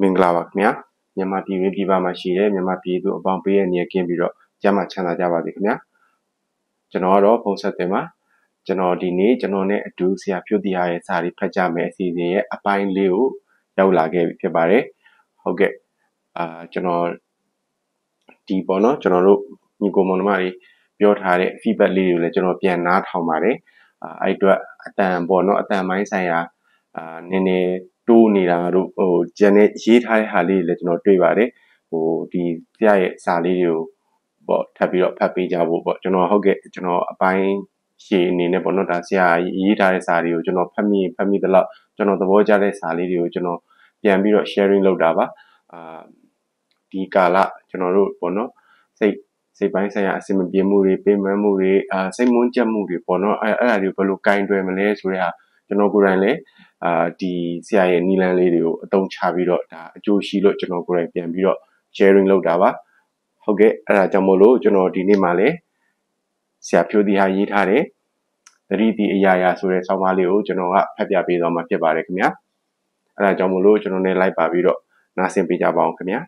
မင်္ဂလာပါခင်ဗျာမြန်မာပြည်တွင်းပြည်ပမှာရှိတဲ့မြန်မာပြည်သူအပေါင်းပေးရဲ့နေရာကင်းပြီးတော့ကျမ်းမာချမ်းသာကြပါစေခင်ဗျာကျွန်တော်ကတော့ဖုန်းဆက်တင်ပါကျွန်တော်ဒီနေ့ကျွန်တော်နဲ့အတူဆရာဖြိုးတီဟာရဲ့စာရီဖတ်ကြမယ်အစီအစဉ်ရဲ့အပိုင်းလေးကိုရောက်လာခဲ့ပြီဖြစ်ပါတယ်ဟုတ်ကဲ့အာကျွန်တော်ဒီပေါ့နော်ကျွန်တော်တို့ညီကိုမောင်နှမတွေပြောထားတဲ့ feedback လေးတွေကိုလည်းကျွန်တော်ပြန်နားထောင်ပါတယ်အဲ့အတွက်အတန်ပေါ့နော်အတန်မိုင်းဆိုင်ရာအာနည်းနည်း တိုးနေတာတို့ဟိုဂျန်နဲ့ရေးထားတဲ့ဟာလေးတွေလည်းကျွန်တော်တွေ့ပါတယ်ဟိုဒီဆရာရဲ့စာလေးတွေကိုပေါ့ထပ်ပြီးတော့ဖတ်ပေးကြဖို့ပေါ့ကျွန်တော်ဟုတ်ကဲ့ကျွန်တော်အပိုင်းရှည်အနေနဲ့ပေါ့နော်ဒါဆရာရေးထားတဲ့စာတွေကိုကျွန်တော်ဖတ်မိဖတ်မိသလောက်ကျွန်တော်သဘောကျတဲ့စာလေးတွေကိုကျွန်တော်ပြန်ပြီးတော့ sharing လုပ်တာပါအာဒီကာလကျွန်တော်တို့ပေါ့နော်စိတ်စိတ်ပိုင်းဆိုင်ရာအဆင်မပြေမှုတွေပြင်ပန်းမှုတွေအာစိတ်မွန်းကြက်မှုတွေပေါ့နော်အဲအဲ့ဒါတွေဘယ်လိုကင်တွယ်မလဲဆိုတဲ့ဟာကျွန်တော်ကိုယ်တိုင်လည်း အာဒီဆရာရဲ့နီလန်းလေးတွေကိုအသုံးချပြီးတော့ဒါအကျိုးရှိလို့ကျွန်တော်ကိုယ်တိုင်ပြန်ပြီးတော့ sharing လုပ်တာပါဟုတ်ကဲ့အဲ့ဒါကြောင့်မို့လို့ကျွန်တော်ဒီနေ့မှလည်းဆရာဖြိုးတီဟာရေးထားတဲ့သတိတီအရာရာဆိုတဲ့ဆောင်းပါးလေးကိုကျွန်တော်ကဖတ်ပြပေးသွားမှာဖြစ်ပါတယ်ခင်ဗျာအဲ့ဒါကြောင့်မို့လို့ကျွန်တော်လည်းလိုက်ပါပြီးတော့နားဆင်ပေးကြပါအောင်ခင်ဗျာ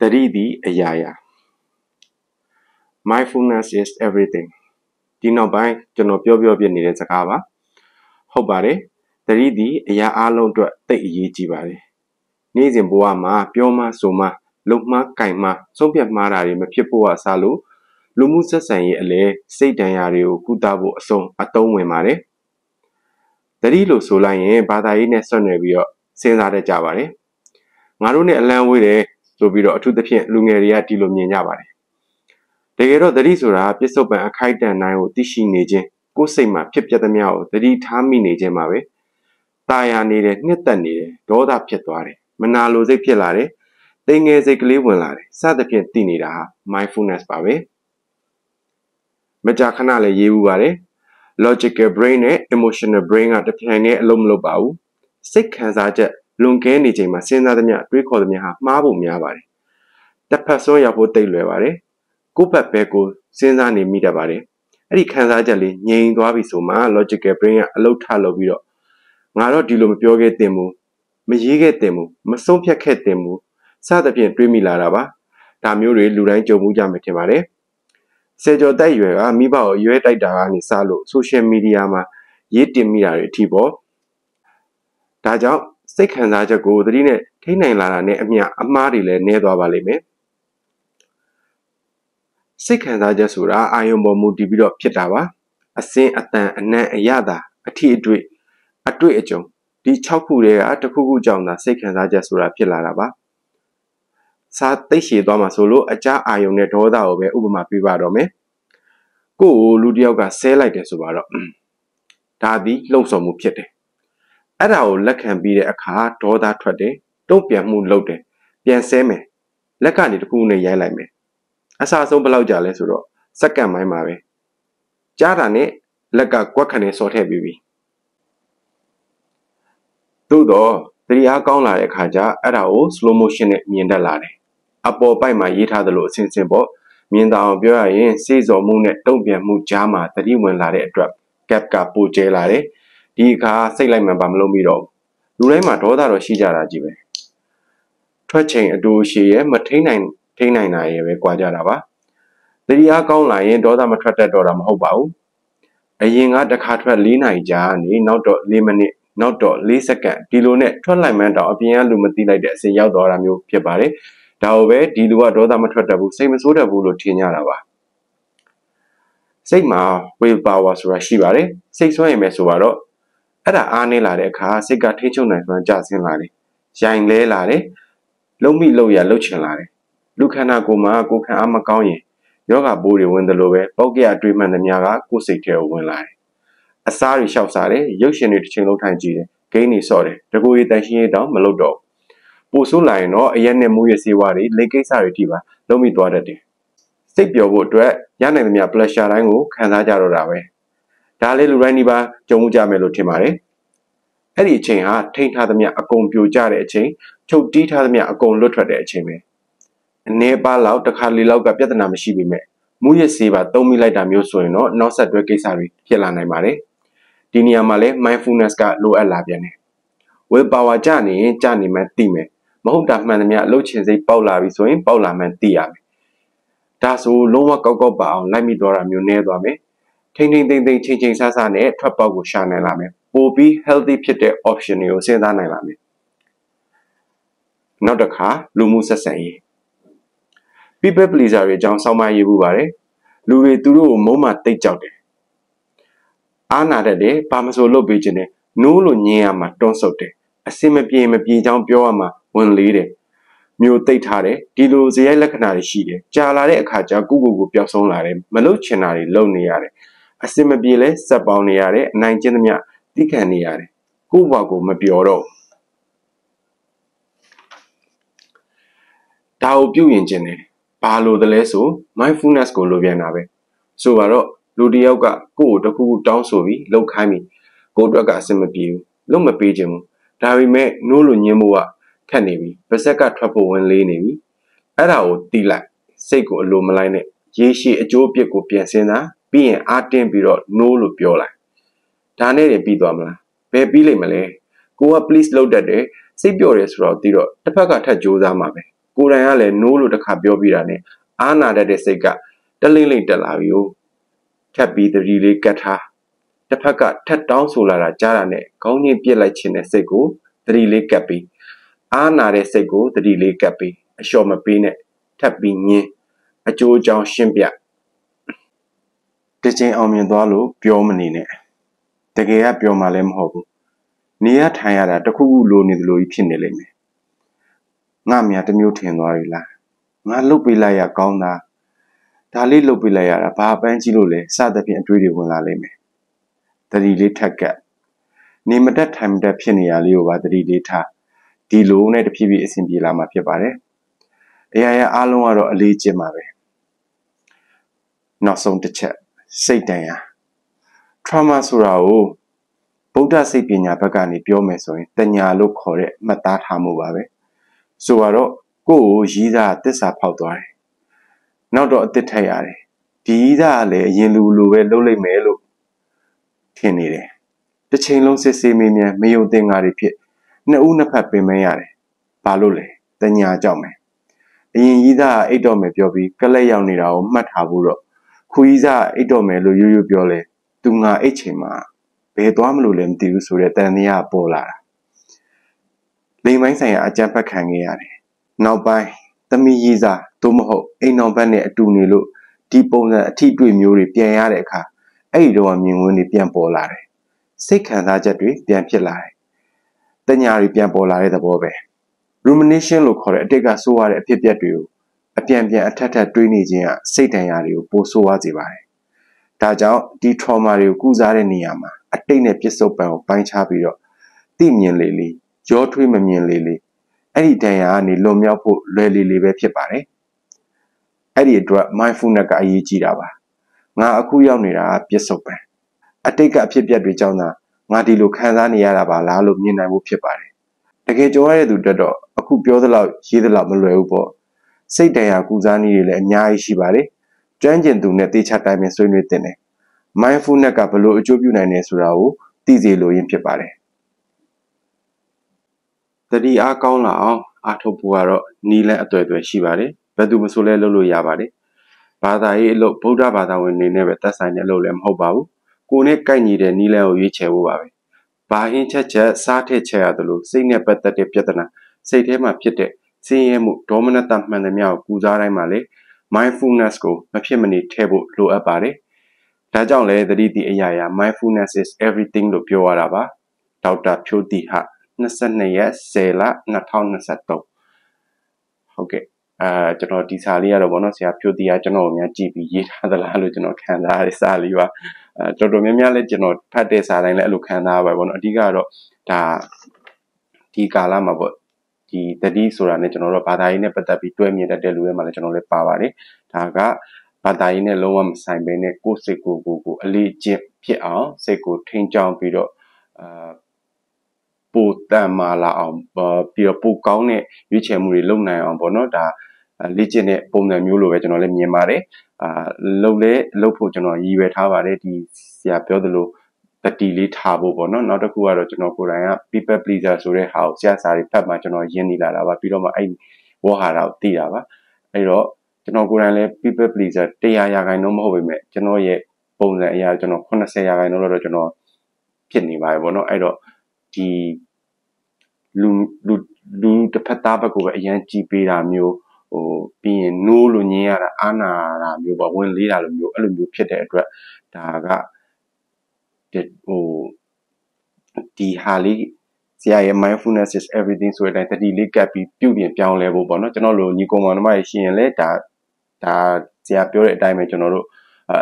တတိတီအရာရာ mindfulness is everything ဒီနောက်ပိုင်းကျွန်တော်ပြောပြောပြနေတဲ့စကားပါဟုတ်ပါတယ်တတိတီအရာအလုံးအတွက်သိအရေးကြီးပါတယ်နေ့စဉ်ဘဝမှာပြောမှဆိုမှလုံမှားကင်မှဆုံးဖြတ်မှားတာတွေမဖြစ်ဖို့အစားလို့လူမှုဆက်ဆံရေးအလဲစိတ်တန်ရာတွေကိုကုသဖို့အဆုံးအသုံးဝင်ပါတယ်တတိလို့ဆိုလိုက်ရင်ဘာသာရေးနဲ့ဆွတ်နယ်ပြီးတော့စဉ်းစားတတ်ကြပါတယ်ငါတို့နဲ့အလံဝေးတယ်ဆိုပြီးတော့အထူးသဖြင့်လူငယ်တွေကဒီလိုမြင်ကြပါတယ် တကယ်တော့သတိဆိုတာပစ္စုပန်အခိုက်အတန့်တိုင်းကိုသိရှိနေခြင်းကိုယ်စိတ်မှာဖြစ်ပျက်သမျှကိုသတိထားမိနေခြင်းပါပဲ။ตาရနေတယ်နှစ်သက်နေတယ်ဒေါသဖြစ်သွားတယ်မနာလိုစိတ်ဖြစ်လာတယ်တိမ်ငယ်စိတ်ကလေးဝင်လာတယ်စသဖြင့်သိနေတာဟာ mindfulness ပါပဲ။မကြာခဏလည်းရေးဘူးပါတယ်။ logical brain နဲ့ emotional brain ကတပြန်ငယ်အလုံးမလုပ်ပါဘူး။စိတ်ခံစားချက်လွန်ကဲနေချိန်မှာစဉ်းစားသမျှတွေးခေါ်သမျှဟာမှားဖို့များပါတယ်။တစ်ဖက်ဆုံးရောက်ဖို့တိတ်လွယ်ပါတယ် ကိုယ့်ဘက်ပဲကိုစဉ်းစားနေမိတတ်ပါတယ်အဲ့ဒီခံစားချက်လေးငြိမ်သွားပြီဆိုမှ logical brain ကအလုပ်ထလုပ်ပြီးတော့ငါတော့ဒီလိုမပြောခဲ့တင်ဘူးမရေးခဲ့တင်ဘူးမဆုံးဖြတ်ခဲ့တင်ဘူးစသဖြင့်တွေးမိလာတာပါဒါမျိုးတွေလူတိုင်းကြုံမှုကြမယ်ထင်ပါတယ်ဆယ်ကျော်တိုက်ရွယ်ကမိဘကိုရွေးတိုက်တာကနေစလို့ social media မှာရေးတင်မိတာတွေအထိပေါ့ဒါကြောင့်စိတ်ခံစားချက်ကိုသတိနဲ့ထိနိုင်လာတာနဲ့အမျှအမှားတွေလည်းနည်းသွားပါလိမ့်မယ် စိတ်ခံစားချက်ဆိုတာအာယုံပေါ်မူတည်ပြီးတော့ဖြစ်တာပါအစင်းအတန်အနံ့အရသာအထီးအတွေ့အတွေ့အကြုံဒီ6ခုတည်းကတစ်ခုခုကြောင့်သာစိတ်ခံစားချက်ဆိုတာဖြစ်လာတာပါစာသိရှည်သွားမှာဆိုလို့အကြအာယုံနဲ့ဒေါသကိုပဲဥပမာပေးပါတော့မယ်ကိုယ်ကိုလူတယောက်ကဆဲလိုက်တယ်ဆိုပါတော့ဒါသည်လှုံ့ဆော်မှုဖြစ်တယ်အဲ့ဒါကိုလက်ခံပြီးတဲ့အခါဒေါသထွက်တယ်တုံ့ပြန်မှုလုပ်တယ်ပြန်ဆဲမယ်လက်ကနေတခုနဲ့ရိုက်လိုက်မယ် အစားဆုံးဘယ်လောက်ကြာလဲဆိုတော့စက္ကန့်ပိုင်းမှာပဲကြားတာနဲ့လက်ကကွက်ခနဲ့စော်ထည့်ပြီးပြီသို့တော့တရားကောင်းလာတဲ့အခါကျအဲ့ဒါကို slow motion နဲ့မြင်တတ်လာတယ်အပေါ်ပိုက်မှာရေးထားသလိုအစင်စင်ပေါ့မြင်တာအောင်ပြောရရင်စေးစော်မှုနဲ့တုံ့ပြန်မှုကြားမှာတတိဝင်လာတဲ့အတွက် gap ကပိုကျဲလာတယ်ဒီအခါစိတ်လိုက်မှန်ပါမလို့ပြီးတော့လူတိုင်းမှာဒေါသတော့ရှိကြတာကြီးပဲထွက်ချိန်အတူရှိရဲ့မထိန်နိုင် ထိန်းနိုင်တာရဲ့ပဲကြွားကြတာပါတတိယကောင်းလာရင်ဒေါသမထွက်တတ်တော့တာမဟုတ်ပါဘူးအရင်ကတစ်ခါထွက်၄နိုင်ကြာနေနောက်တော့၄မိနစ်နောက်တော့၄စက္ကန့်ဒီလိုနဲ့ထွက်လိုက်မှန်းတော့အပြင်ကလူမသိလိုက်တဲ့အစဉ်ရောက်သွားတာမျိုးဖြစ်ပါတယ်ဒါ ਉਹ ပဲဒီလူကဒေါသမထွက်တတ်ဘူးစိတ်မဆိုးတတ်ဘူးလို့ထင်ကြတာပါစိတ်မှာ will power ဆိုတာရှိပါတယ်စိတ်ဆွဲရင်ပဲဆိုတော့အဲ့ဒါအားနေလာတဲ့အခါစိတ်ကထိချုံနိုင်စွမ်းကျဆင်းလာတယ်ရိုင်လဲလာတယ်လုံမိလုံရလှုပ်ချင်လာတယ် လူခန္ဓာကိုယ်မှာကိုယ်ခံအားမကောင်းရင်ယောဂဘိုးတွေဝင်တယ်လို့ပဲပောက်ကရတွေးမှန်သမျှကကိုယ်စိတ်ထဲကိုဝင်လာတယ်။အစားတွေလျှောက်စားတယ်ရုပ်ရှင်တွေတစ်ချိန်လုံးထိုင်ကြည့်တယ်ဂိမ်းတွေဆော့တယ်တကူရီတန်ရှင်းရေးတောင်မလုပ်တော့ပို့ဆိုးလာရင်တော့အရက်နဲ့မူရစေဝါတွေလက်ကိစ္စတွေထိပါလုံးမိသွားတတ်တယ်။စိတ်ပျော်ဖို့အတွက်ရနိုင်သမျှ pleasure တိုင်းကိုခံစားကြတော့တာပဲ။ဒါလေးလူတိုင်းဒီပါကြုံမှုကြမယ်လို့ထင်ပါတယ်။အဲ့ဒီအချိန်ဟာထိန်းထားသမျှအကုန်ပြိုကျတဲ့အချိန်ချုပ်တီးထားသမျှအကုန်လွတ်ထွက်တဲ့အချိန်ပဲ။ အနည်းပါးလောက်တစ်ခါလေလောက်ကပြဿနာမရှိပေမဲ့မူရစေးပါသုံးမိလိုက်တာမျိုးဆိုရင်တော့နောက်ဆက်တွဲကိစ္စတွေဖြစ်လာနိုင်ပါတယ်ဒီနေရာမှာလဲ mindfulness ကလိုအပ်လာပြန်တယ် will power ကြနေရင်ကြနေမှသိမယ်မဟုတ်တာမှန်သမျှလှုပ်ချင်စိတ်ပေါက်လာပြီဆိုရင်ပေါက်လာမှသိရမယ်ဒါဆိုလုံးဝကောက်ကောက်ပါအောင်လိုက်မိတော့တာမျိုးနည်းသွားမယ်ထိမ့်ထိမ့်သိမ့်သိမ့်ချိန်ချိန်ဆဆနဲ့ထွက်ပေါက်ကိုရှာနိုင်လာမယ်ပိုပြီး healthy ဖြစ်တဲ့ option တွေကိုစဉ်းစားနိုင်လာမယ်နောက်တစ်ခါလူမှုဆက်ဆံရေး people pleaser တွေအကြောင်းစောင့်မရေးမှုပါတယ်လူတွေသူတို့ကိုမုန်းမှတိတ်ကြောက်တယ်အားနာတတ်တယ်ဘာမဆိုလုပ်ပေးခြင်းနဲ့နိုးလို့ညင်းရမှာတွန်းဆုပ်တယ်အစင်မပြေမပြေချောင်းပြောရမှာဝင်လေးတယ်မျိုးတိတ်ထားတယ်ဒီလိုဇယိုက်လက္ခဏာတွေရှိတယ်ကြာလာတဲ့အခါကျကုကုကိုပျောက်ဆုံးလာတယ်မလုတ်ချင်တာတွေလုပ်နေရတယ်အစင်မပြေလဲစက်ပေါင်းနေရတယ်အနိုင်ကျင့်သမျှတိခံနေရတယ်ကိုယ့်ဘဝကိုမပြောတော့ဒါကိုပြုရင်ခြင်းတယ် ဘာလို့တလဲဆို mindfulness ကိုလိုပြန်တာပဲဆိုတော့လူတယောက်ကကိုယ့်ကိုတခုခုတောင်းဆိုပြီးလှုပ်ခိုင်းပြီးကိုယ့်အတွက်ကအဆင်မပြေဘူးလှုပ်မပေးခြင်းဘူးဒါပေမဲ့နိုးလို့ညင်းဖို့ကခက်နေပြီပါဇက်ကထွက်ဖို့ဝင်လေးနေပြီအဲ့ဒါကိုတီးလိုက်စိတ်ကိုအလိုမလိုက်နဲ့ရေရှည်အကျိုးအပြစ်ကိုပြန်စင်းတာပြီးရင်အာတင်းပြီးတော့ no လို့ပြောလိုက်ဒါနဲ့ရင်ပြီးသွားမလားဘယ်ပြီးလိမ့်မလဲကိုက please လုပ်တတ်တယ်စိတ်ပျော်တယ်ဆိုတော့ပြီးတော့တစ်ဖက်ကထပ်ကြိုးစားမှာပဲ ကိုယ်တိုင်ကလည်း no လို့တစ်ခါပြောပြီးတာနဲ့အာနာတတ်တဲ့စိတ်ကတလိမ့်လိမ့်တက်လာပြီ哦ထပ်ပြီးသတိလေးကတ်ထားတစ်ဖက်ကထက်တောင်းဆိုလာတာကြားတာနဲ့ခေါင်းညှိပြစ်လိုက်ခြင်းတဲ့စိတ်ကိုသတိလေးကပ်ပြီးအာနာတဲ့စိတ်ကိုသတိလေးကပ်ပြီးအလျှော်မပေးနဲ့ထပ်ပြီးညင်းအကျိုးအကြောင်းရှင်းပြတစ်ချိန်အောင်မြင်သွားလို့ပြောမနေနဲ့တကယ်ကပြောမှလည်းမဟုတ်ဘူးနေရထိုင်ရတာတခုခုလိုနေသလိုကြီးဖြစ်နေလိမ့်မယ် ငါမြတမျိုးထင်သွားပြီလားငါလုတ်ပေးလိုက်ရကောင်းတာဒါလေးလုတ်ပေးလိုက်ရတာဘာပန်းကြီးလို့လဲစသဖြင့်အတွေးတွေဝင်လာလိမ့်မယ်တတိလေးထက်ကတ်နေမတက်ထိုင်မတက်ဖြစ်နေရလေးကိုပါတတိလေးထားဒီလိုနဲ့တဖြည်းဖြည်းအဆင်ပြေလာမှာဖြစ်ပါတယ်အရာရာအားလုံးကတော့အလေးကျင့်ပါပဲနောက်ဆုံးတစ်ချက်စိတ်တန်ရာ trauma ဆိုတာကိုဗုဒ္ဓစိတ်ပညာဘက်ကနေပြောမယ်ဆိုရင်တညာလို့ခေါ်တဲ့မှတ်သားထားမှုပါပဲ ဆိုတော့ကိုယ့်ကိုရည်သားတစ္ဆာဖောက်သွားတယ်နောက်တော့အစ်စ်ထက်ရတယ်ဒီရည်သားကလည်းအရင်လူလိုပဲလုပ်လိုက်မယ်လို့ထင်နေတယ်တစ်ချိန်လုံးစစ်ဆေးမေးမြန်းမယုံသင်္ကာတွေဖြစ်နှစ်ဦးနှစ်ဖက်ပင်မရတယ်ဘာလို့လဲတညာကြောက်မယ်အရင်ကြီးသားအိတ်တော်မယ်ပြောပြီးကလက်ရောက်နေတာကိုမှတ်ထားဖို့တော့ခူကြီးသားအိတ်တော်မယ်လို့ရိုးရိုးပြောလဲသူငါအိတ်ချိန်မှာဘယ်သွားမလို့လဲမသိဘူးဆိုတဲ့တန်တရားပေါ်လာတာ လိမ်ပိုင်းဆိုင်ရာအကြံဖတ်ခံခဲ့ရတယ်နောက်ပိုင်းသမီးကြီးစားသို့မဟုတ်အိမ်တော်ဘက်နဲ့အတူနေလို့ဒီပုံစံအထီးတွေ့မျိုးတွေပြန်ရတဲ့အခါအဲ့ဒီတော့မြင်ကွင်းတွေပြန်ပေါ်လာတယ်စိတ်ခံစားချက်တွေပြန်ဖြစ်လာတယ်တညာတွေပြန်ပေါ်လာတဲ့သဘောပဲ rumination လို့ခေါ်တဲ့အတိတ်ကဆိုးရတဲ့အဖြစ်အပျက်တွေကိုအပြန်ပြန်အထက်ထက်တွေးနေခြင်းကစိတ်တန်ရာတွေကိုပိုဆိုးရစေပါတယ်ဒါကြောင့်ဒီ trauma တွေကိုကုစားတဲ့နေရာမှာအတိတ်နဲ့ပြစ္ဆုတ်ပံကိုပိုင်းခြားပြီးတော့သိမြင်လေလေ ရောထွေးမမြင်လေလေအဲ့ဒီတန်ရာကနေလွန်မြောက်ဖို့လွယ်လေလေပဲဖြစ်ပါတယ်အဲ့ဒီအတွက် mindfulness ကအရေးကြီးတာပါငါအခုရောက်နေတာပြစ္ဆုတ်ပံအတိတ်ကအဖြစ်ပြက်တွေကြောင့်သာငါဒီလိုခံစားနေရတာပါလားလို့မြင်နိုင်ဖို့ဖြစ်ပါတယ်တကယ်ကြုံရတဲ့သူတက်တော့အခုပြောသလောက်ရေးသလောက်မလွယ်ဘူးပေါ့စိတ်တရားကုစားနည်းတွေလည်းအများကြီးရှိပါတယ်ကျွမ်းကျင်သူနဲ့တေချာတိုင်ပင်ဆွေးနွေးတင်တယ် mindfulness ကဘလို့အကျိုးပြုနိုင်တယ်ဆိုတာကိုသိစေလိုရင်းဖြစ်ပါတယ် တတိအားကောင်းလာအောင်အားထုတ်ဖို့ကတော့နီးလန်းအတွေ့အကြုံရှိပါတယ်ဘယ်သူမဆိုလဲလုပ်လို့ရပါတယ်ဘာသာရေးအလုပ်ဗုဒ္ဓဘာသာဝင်နေနဲ့ပဲသက်ဆိုင်တဲ့အလုပ်လည်းမဟုတ်ပါဘူးကိုနဲ့ကိုက်ညီတဲ့နီးလန်းကိုရွေးချယ်ဖို့ပါပဲဘာဟင်းချက်ချက်စားထည့်ချက်ရတယ်လို့စိတ်နဲ့ပတ်သက်တဲ့ပြဿနာစိတ်ထဲမှာဖြစ်တဲ့စင်းရဲမှုဒေါမနတမှန်သမျှကိုကူစားတိုင်းမှာလေ mindfulness ကိုမဖြစ်မနေထည့်ဖို့လိုအပ်ပါတယ်ဒါကြောင့်လည်းသတိတည်အရာရာ mindfulness is everything လို့ပြောရတာပါဒေါက်တာဖြိုးတီဟာ 22ရက်10လ2023ဟုတ်ကဲ့အာကျွန်တော်ဒီစာလေးကတော့ဗောနော်ဆရာဖြိုတီကကျွန်တော်ကိုများကြည့်ပြီးရေးထားသလားလို့ကျွန်တော်ခံစားရတဲ့စာလေးပါအဲတော်တော်များများလည်းကျွန်တော်ဖတ်တဲ့စာတိုင်းလည်းအဲ့လိုခံစားရပါဘောနော်အဓိကတော့ဒါဒီကာလမှာပေါ့ဒီတတိဆိုတာနဲ့ကျွန်တော်တို့ဘာသာရေးနဲ့ပတ်သက်ပြီးတွဲမြင်တတ်တဲ့လူတွေမှာလည်းကျွန်တော်လည်းပါပါတယ်ဒါကဘာသာရေးနဲ့လုံးဝမဆိုင်ဘဲနဲ့ကိုယ်စိတ်ကိုကိုကိုအလေးကျင့်ဖြစ်အောင်စိတ်ကိုထိန်းချောင်းပြီးတော့အာ ပိုတန်မာလာအောင်ပြီးတော့ပိုကောင်းတဲ့ရွေးချယ်မှုတွေလုပ်နိုင်အောင်ပေါ့နော်ဒါလေ့ကျင့်တဲ့ပုံစံမျိုးလိုပဲကျွန်တော်လည်းမြင်ပါတယ်အာလှုပ်လဲလှုပ်ဖို့ကျွန်တော်ရည်ရွယ်ထားပါတယ်ဒီဆရာပြောသလိုတတိလေးထားဖို့ပေါ့နော်နောက်တစ်ခုကတော့ကျွန်တော်ကိုယ်တိုင်က people pleaser ဆိုတဲ့ဟာကိုဆရာစာတွေဖတ်မှကျွန်တော်ရင်းနေလာတာပါပြီးတော့မှအဲ့ဝေါ်ဟာတာကိုသိတာပါအဲ့တော့ကျွန်တော်ကိုယ်တိုင်လည်း people pleaser 100ရာခိုင်နှုန်းမဟုတ်ပေမဲ့ကျွန်တော်ရဲ့ပုံစံအရာကျွန်တော်80ရာခိုင်နှုန်းတော့ကျွန်တော်ဖြစ်နေပါတယ်ပေါ့နော်အဲ့တော့ ဒီလူလူလူတစ်ဖက်သားဘက်ကိုပဲအရန်ကြည်ပေးတာမျိုးဟိုပြီးရင်နိုးလို့ညင်းရတာအာနာတာမျိုးပေါ့ဝင်လေးတာလိုမျိုးအဲ့လိုမျိုးဖြစ်တဲ့အတွက်ဒါကဟိုဒီဟာလေးဆရာရဲ့ mindfulness is everything ဆိုတဲ့အတိုင်းတတိလေးကပ်ပြီးပြုပြင်ပြောင်းလဲဖို့ပေါ့နော်ကျွန်တော်တို့ညီကောင်မောင်နှမတွေရှိရင်လည်းဒါဒါဆရာပြောတဲ့အတိုင်းပဲကျွန်တော်တို့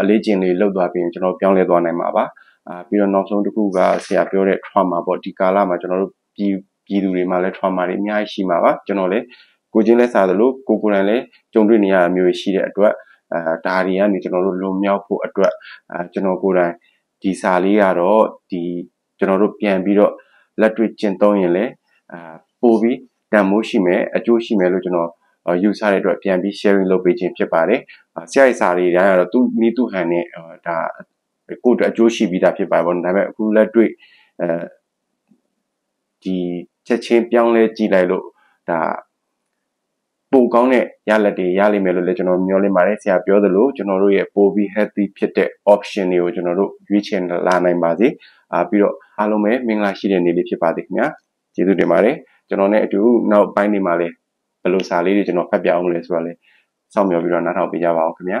အလေးကျင့်လေးလုပ်သွားပြီးရင်ကျွန်တော်ပြောင်းလဲသွားနိုင်မှာပါ အာပြီးတော့နောက်ဆုံးတစ်ခုကဆရာပြောတဲ့ trauma ပေါ့ဒီကာလမှာကျွန်တော်တို့ပြည်ပြည်သူတွေမှာလည်း trauma တွေအများကြီးရှိမှာပါကျွန်တော်လည်းကိုချင်းလဲစားသလိုကိုကိုယ်တိုင်လည်းကြုံတွေ့နေရတာမျိုးရှိတဲ့အတွက်အဲဒါတွေကနေကျွန်တော်တို့လွန်မြောက်ဖို့အတွက်အဲကျွန်တော်ကိုယ်တိုင်ဒီစာလေးကတော့ဒီကျွန်တော်တို့ပြန်ပြီးတော့လက်တွေ့ကျင့်သုံးရင်လည်းအာပို့ပြီးတန်မိုးရှိမယ်အကျိုးရှိမယ်လို့ကျွန်တော်ယူဆတဲ့အတွက်ပြန်ပြီး sharing လုပ်ပေးခြင်းဖြစ်ပါတယ်ဆရာရဲ့စာတွေတိုင်းကတော့သူမိသူဟန်နဲ့ဒါ ကိုယ့်အတွက်အကျိုးရှိပြီးသားဖြစ်ပါတယ်ပေါ့ဒါပေမဲ့အခုလက်တွေ့အဲဒီချက်ချင်းပြောင်းလဲကြည့်လိုက်လို့ဒါပိုကောင်းတဲ့ရလဒ်တွေရလိမ့်မယ်လို့လည်းကျွန်တော်မျှော်လင့်ပါတယ်ဆရာပြောသလိုကျွန်တော်တို့ရဲ့ပိုပြီး healthy ဖြစ်တဲ့ option တွေကိုကျွန်တော်တို့ရွေးချယ်လာနိုင်ပါစေအာပြီးတော့အားလုံးပဲမင်္ဂလာရှိတဲ့နေ့လေးဖြစ်ပါစေခင်ဗျာကျေးဇူးတင်ပါတယ်ကျွန်တော်နဲ့အတူနောက်ပိုင်းနေမှာလည်းဘယ်လိုစာလေးတွေကျွန်တော်ဖတ်ပြအောင်လဲဆိုတော့လေစောင့်မျှော်ပြီးတော့နားထောင်ပေးကြပါအောင်ခင်ဗျာ